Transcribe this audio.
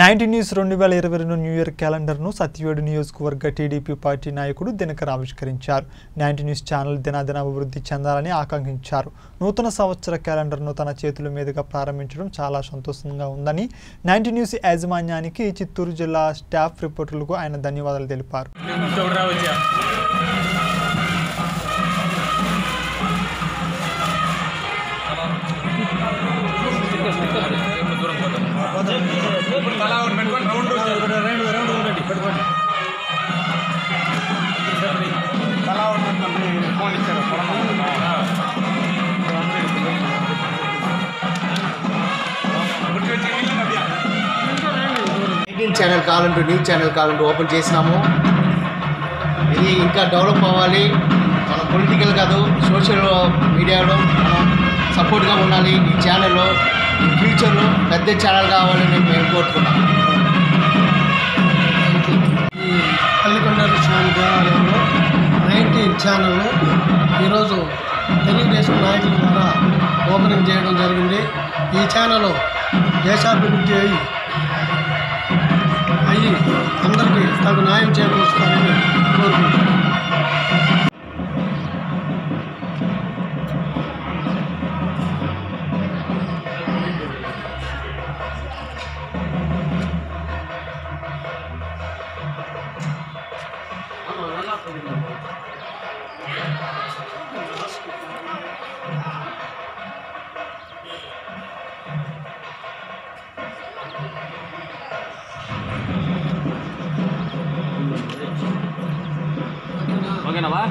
Ninety news రెండు వేల ఇరవై రెండు న్యూ ఇయర్ క్యాలెండర్ను సత్యవేడు నియోజకవర్గ టీడీపీ పార్టీ నాయకుడు దినకర్ ఆవిష్కరించారు. నైన్టీ న్యూస్ ఛానల్ దినాదిన అభివృద్ధి చెందాలని ఆకాంక్షించారు. నూతన సంవత్సర క్యాలెండర్ను తన చేతుల మీదుగా ప్రారంభించడం చాలా సంతోషంగా ఉందని నైన్టీ న్యూస్ యాజమాన్యానికి చిత్తూరు జిల్లా స్టాఫ్ రిపోర్టర్లకు ఆయన ధన్యవాదాలు తెలిపారు. వచ్చా తలా ఒకటి పెట్టుకొని రౌండ్ తలా ఒకటి పెట్టుకొని ఫోన్ ఇచ్చారు. ఛానల్ కావాలంటూ న్యూస్ ఛానల్ కావాలంటూ ఓపెన్ చేసినాము. ఇది ఇంకా డెవలప్ అవ్వాలి. మన పొలిటికల్ కాదు సోషల్ మీడియాలో మనం సపోర్ట్గా ఉండాలి ఈ ఛానల్లో. ఫ్యూచర్లో పెద్ద ఛానల్ కావాలని మేము కోరుతున్నాం ఈ పల్లికొండల స్వామి దేవాలయంలో నైన్టీన్ ఛానల్ను ఈరోజు తెలుగుదేశం నాయకుల ద్వారా ఓపెనింగ్ చేయడం జరిగింది. ఈ ఛానల్ దేశాభివృద్ధి అయి అయ్యి అందరికీ తగు న్యాయం చేకూరుస్తారని కోరుకుంటున్నాను. Oke, okay, nama